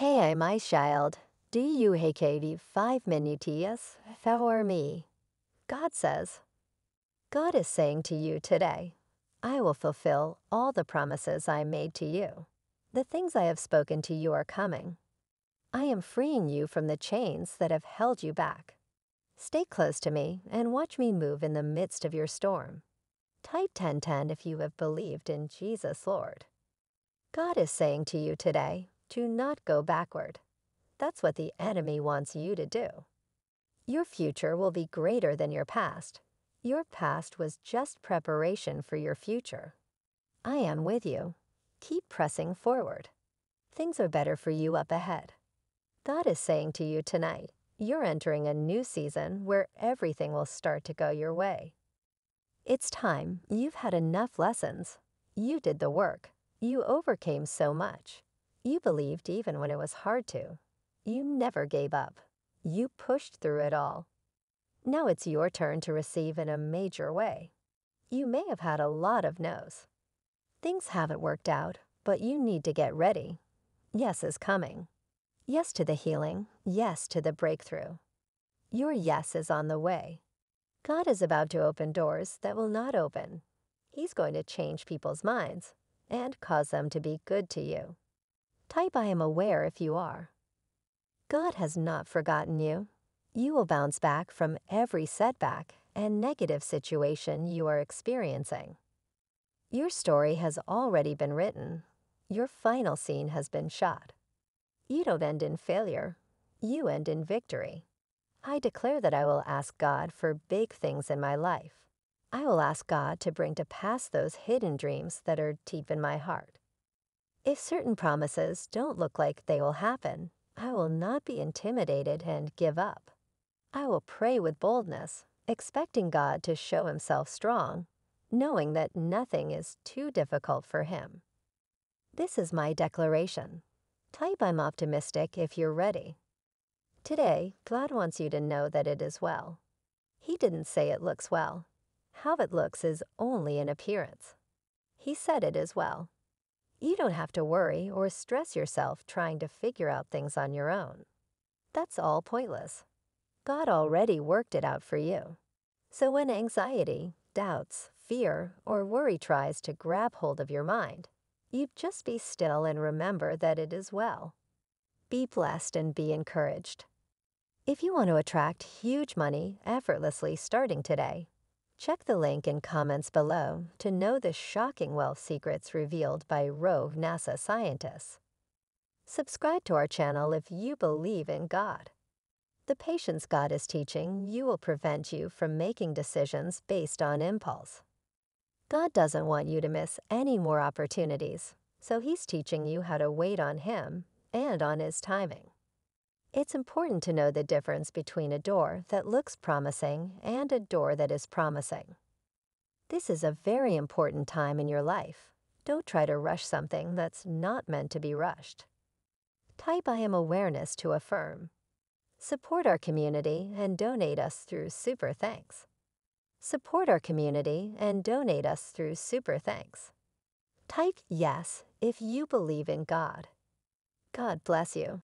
Hej, my child. Do you hekv five minutias for me? God says. God is saying to you today, I will fulfill all the promises I made to you. The things I have spoken to you are coming. I am freeing you from the chains that have held you back. Stay close to me and watch me move in the midst of your storm. Type 1010 if you have believed in Jesus Lord. God is saying to you today to not go backward. That's what the enemy wants you to do. Your future will be greater than your past. Your past was just preparation for your future. I am with you. Keep pressing forward. Things are better for you up ahead. God is saying to you tonight, you're entering a new season where everything will start to go your way. It's time. You've had enough lessons. You did the work. You overcame so much. You believed even when it was hard to. You never gave up. You pushed through it all. Now it's your turn to receive in a major way. You may have had a lot of no's. Things haven't worked out, but you need to get ready. Yes is coming. Yes to the healing, yes to the breakthrough. Your yes is on the way. God is about to open doors that will not open. He's going to change people's minds and cause them to be good to you. Type I am aware if you are. God has not forgotten you. You will bounce back from every setback and negative situation you are experiencing. Your story has already been written. Your final scene has been shot. You don't end in failure, you end in victory. I declare that I will ask God for big things in my life. I will ask God to bring to pass those hidden dreams that are deep in my heart. If certain promises don't look like they will happen, I will not be intimidated and give up. I will pray with boldness, expecting God to show himself strong, knowing that nothing is too difficult for him. This is my declaration. Type I'm optimistic if you're ready. Today, God wants you to know that it is well. He didn't say it looks well. How it looks is only an appearance. He said it is well. You don't have to worry or stress yourself trying to figure out things on your own. That's all pointless. God already worked it out for you. So when anxiety, doubts, fear, or worry tries to grab hold of your mind, you just be still and remember that it is well. Be blessed and be encouraged. If you want to attract huge money effortlessly starting today, check the link in comments below to know the shocking wealth secrets revealed by rogue NASA scientists. Subscribe to our channel if you believe in God. The patience God is teaching you will prevent you from making decisions based on impulse. God doesn't want you to miss any more opportunities, so He's teaching you how to wait on Him and on His timing. It's important to know the difference between a door that looks promising and a door that is promising. This is a very important time in your life. Don't try to rush something that's not meant to be rushed. Type I am awareness to affirm. Support our community and donate us through Super Thanks. Support our community and donate us through Super Thanks. Type yes if you believe in God. God bless you.